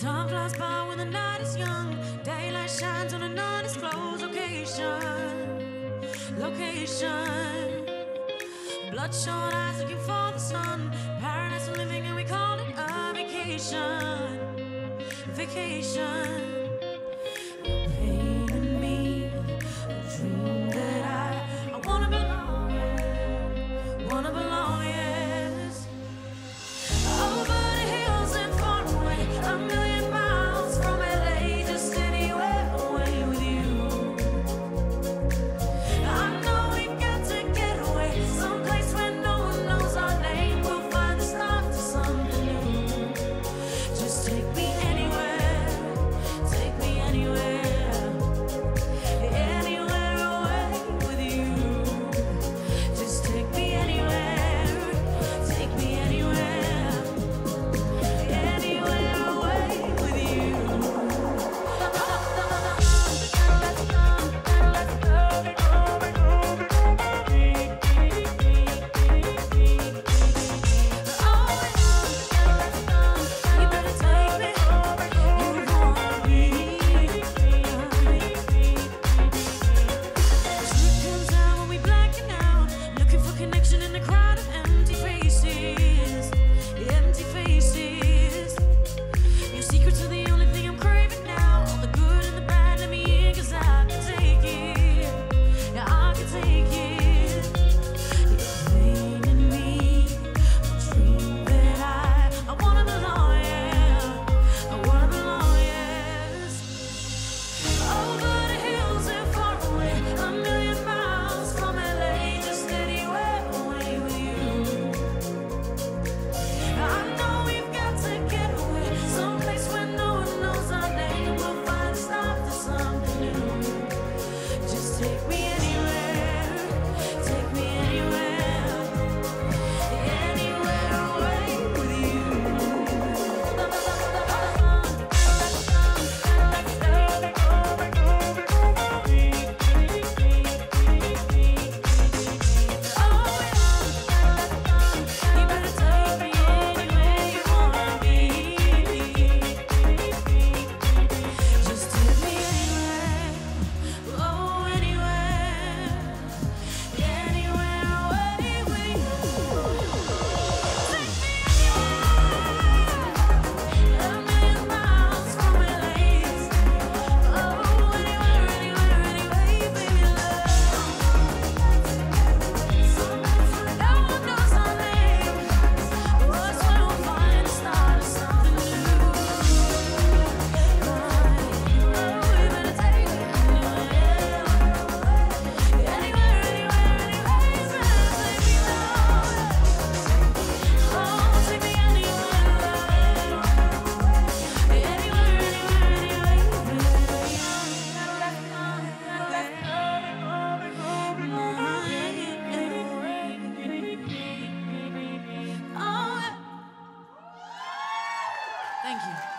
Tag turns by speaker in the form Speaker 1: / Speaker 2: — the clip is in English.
Speaker 1: pass by when the night is young. Daylight shines on an undisclosed location. Location. Bloodshot eyes looking for the sun. Paradise living and we call it a vacation. Vacation. Thank you.